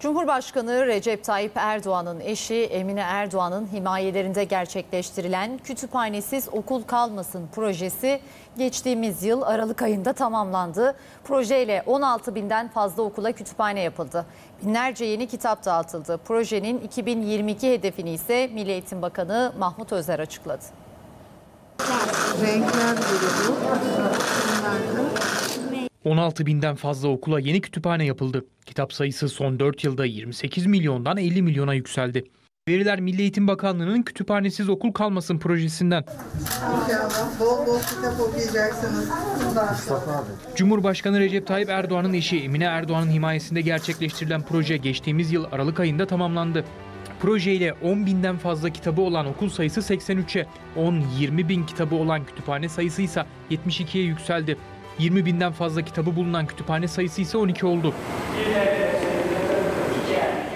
Cumhurbaşkanı Recep Tayyip Erdoğan'ın eşi Emine Erdoğan'ın himayelerinde gerçekleştirilen Kütüphanesiz Okul Kalmasın projesi geçtiğimiz yıl Aralık ayında tamamlandı. Projeyle 16 binden fazla okula kütüphane yapıldı. Binlerce yeni kitap dağıtıldı. Projenin 2022 hedefini ise Milli Eğitim Bakanı Mahmut Özer açıkladı. Renkler grubu. Bunlardan 16 binden fazla okula yeni kütüphane yapıldı. Kitap sayısı son 4 yılda 28 milyondan 50 milyona yükseldi. Veriler Milli Eğitim Bakanlığı'nın kütüphanesiz okul kalmasın projesinden. Cumhurbaşkanı Recep Tayyip Erdoğan'ın eşi Emine Erdoğan'ın himayesinde gerçekleştirilen proje geçtiğimiz yıl Aralık ayında tamamlandı. Projeyle 10 binden fazla kitabı olan okul sayısı 83'e, 10-20 bin kitabı olan kütüphane sayısı ise 72'ye yükseldi. 20 binden fazla kitabı bulunan kütüphane sayısı ise 12 oldu.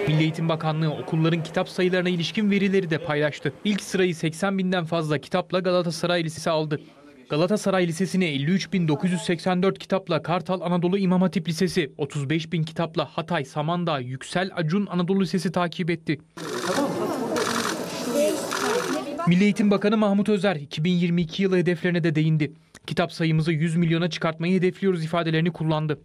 Milli Eğitim Bakanlığı okulların kitap sayılarına ilişkin verileri de paylaştı. İlk sırayı 80 binden fazla kitapla Galatasaray Lisesi aldı. Galatasaray Lisesi'ne 53.984 kitapla Kartal Anadolu İmam Hatip Lisesi, 35 bin kitapla Hatay Samandağ Yüksel Acun Anadolu Lisesi takip etti. Milli Eğitim Bakanı Mahmut Özer 2022 yılı hedeflerine de değindi. Kitap sayımızı 100 milyona çıkartmayı hedefliyoruz ifadelerini kullandı.